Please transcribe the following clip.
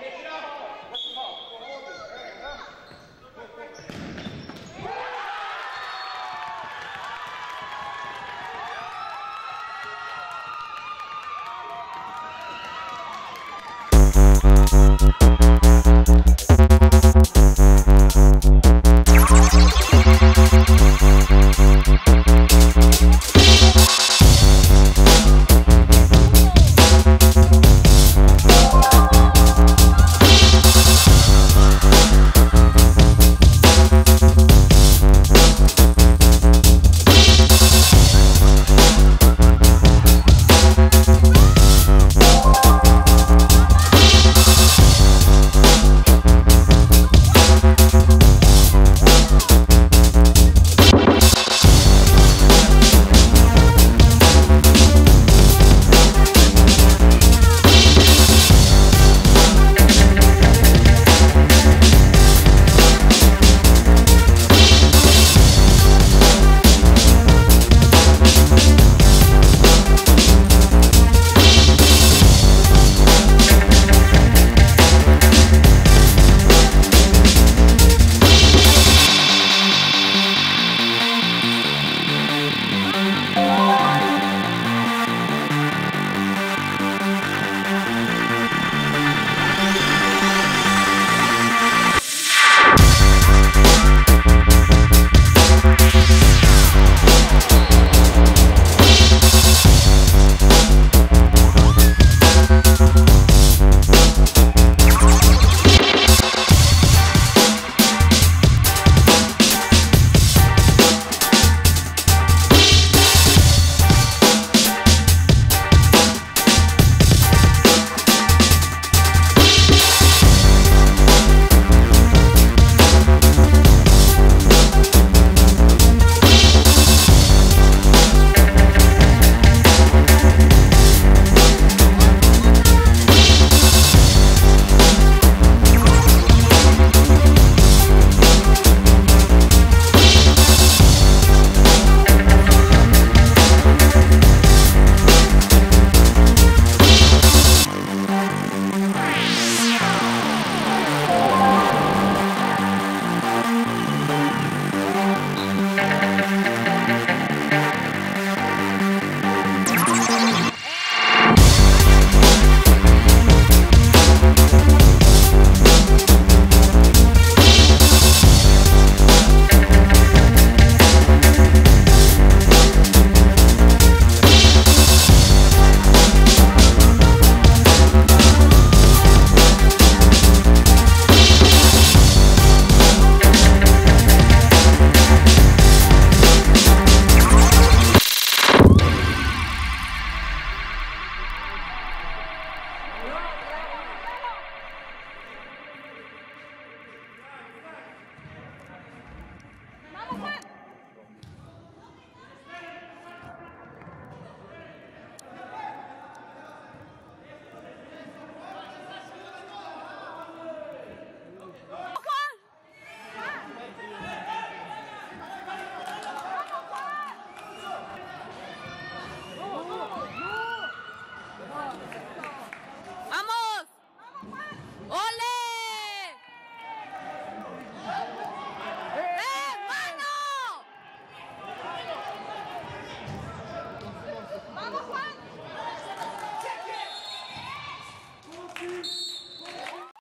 Take it off.